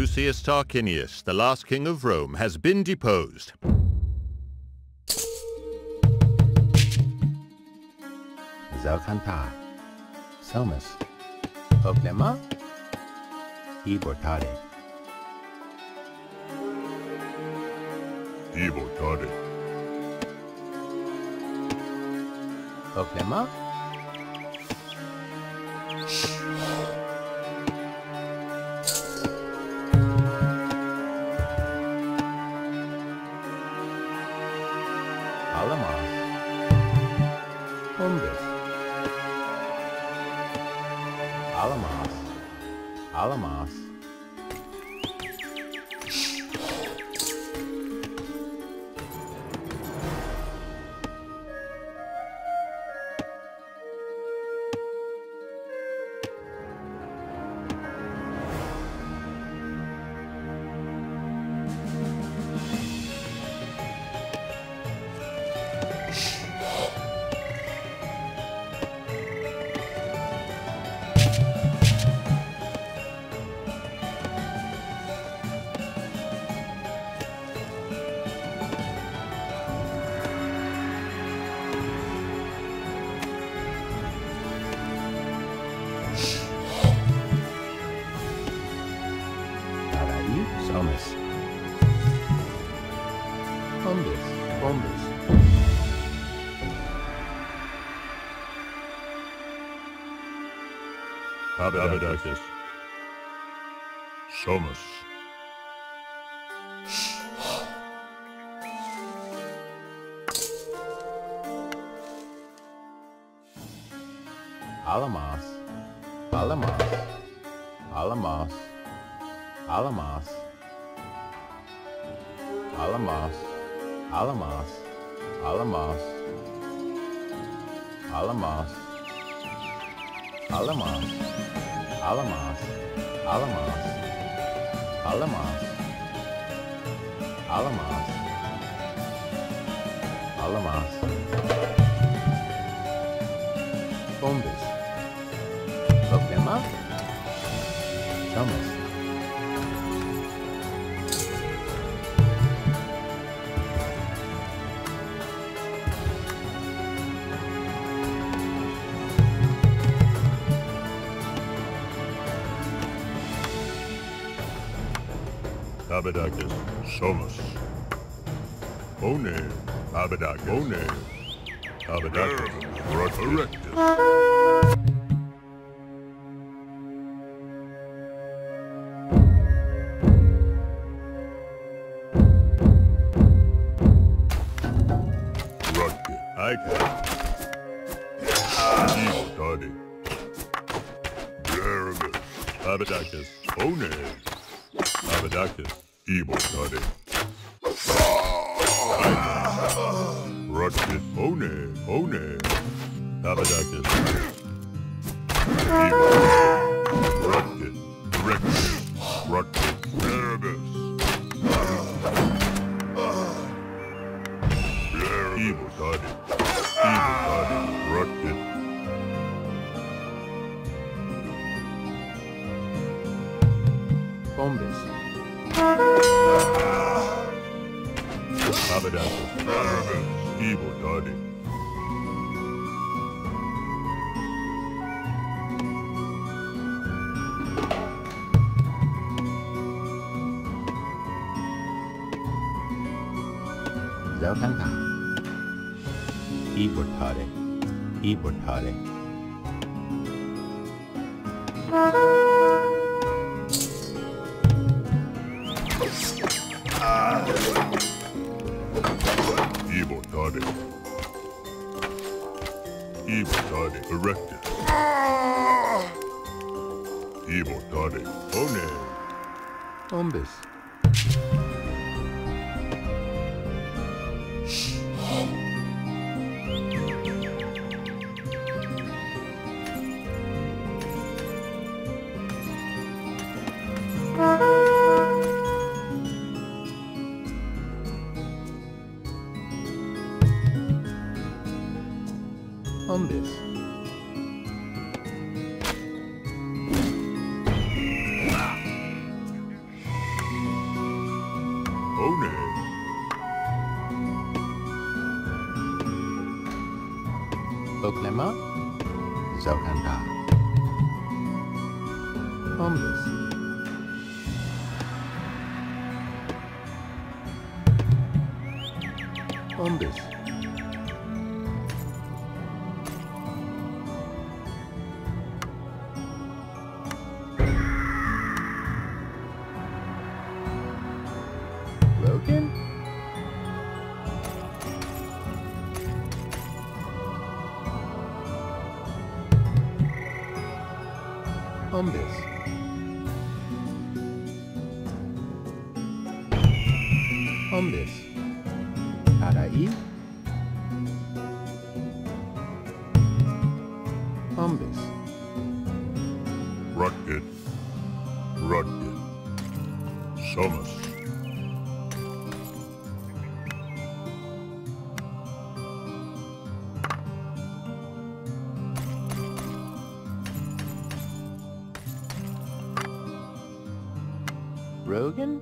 Lucius Tarquinius, the last king of Rome, has been deposed. Zau Somus, Somos. Problema? Ibortare. Ibortare. allemaal. Honderd. Allemaal. Allemaal. Omnis. Omnis. Omnis. Abadacus. Somus. Alamos. Alamos. Alamos. Alamos. Alamas, Alamas, Alamas, Alamas, Alamas, Alamas, Alamas, Alamas, Alamas, Alamas, Bombis. Problema? Thomas. Abadakis Somus. One Abadakis. One Abadakis Erectus. I can. Abadakis. One productive. Evil cutting. Ruckus pony, pony. Haberdactus. Evil. Ruckus. Ruckus. Erebus. Evil. Evil. Ruckus. Evil Iburtare. Evil Iburtare. started. Ibotade erected. Ibotade pone. Ombis. Columbus. Oh, Oklahoma, Zokanda. Arai. Ombis. Rutged. Rogan?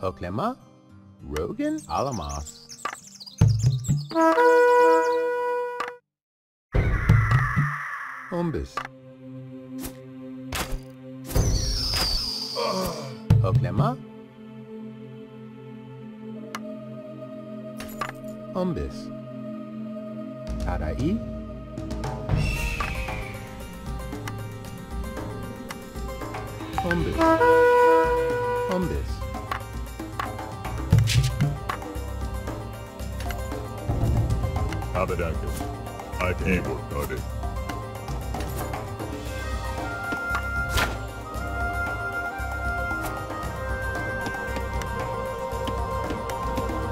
Oklema? Rogan? Alamos. Ombis. Oklema? Ombis. Arai? Ombis. Ombis. Abadakis. I've able it.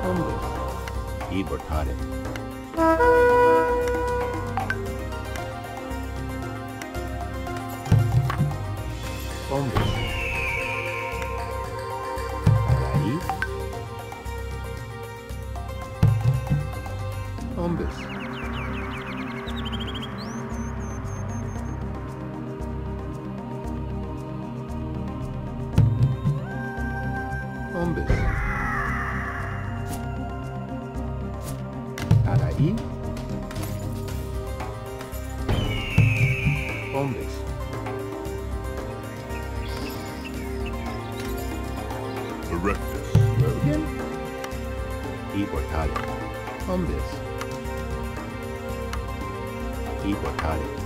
Ombis. Ibortare. Ombis. Arai. Ombis. Erectus. Rogan. Ibortare. Ombis. Ibortare.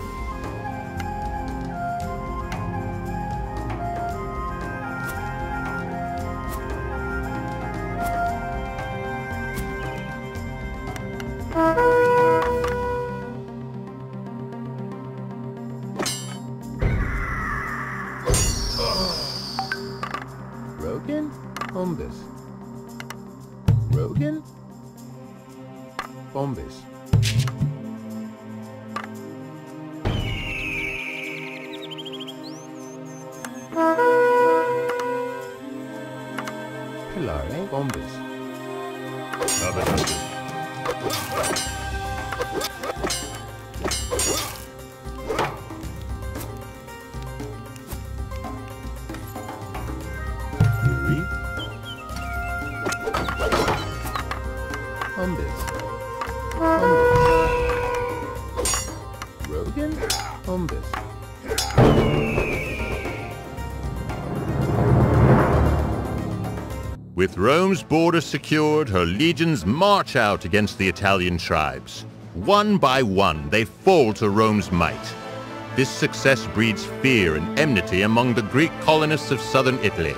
Rogan? Ombis. Rogan? Bombis. Abadakis. Yuri. Bombis. Bombis. Rogan? Bombis. With Rome's border secured, her legions march out against the Italian tribes. One by one, they fall to Rome's might. This success breeds fear and enmity among the Greek colonists of southern Italy.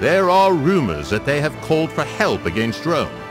There are rumors that they have called for help against Rome.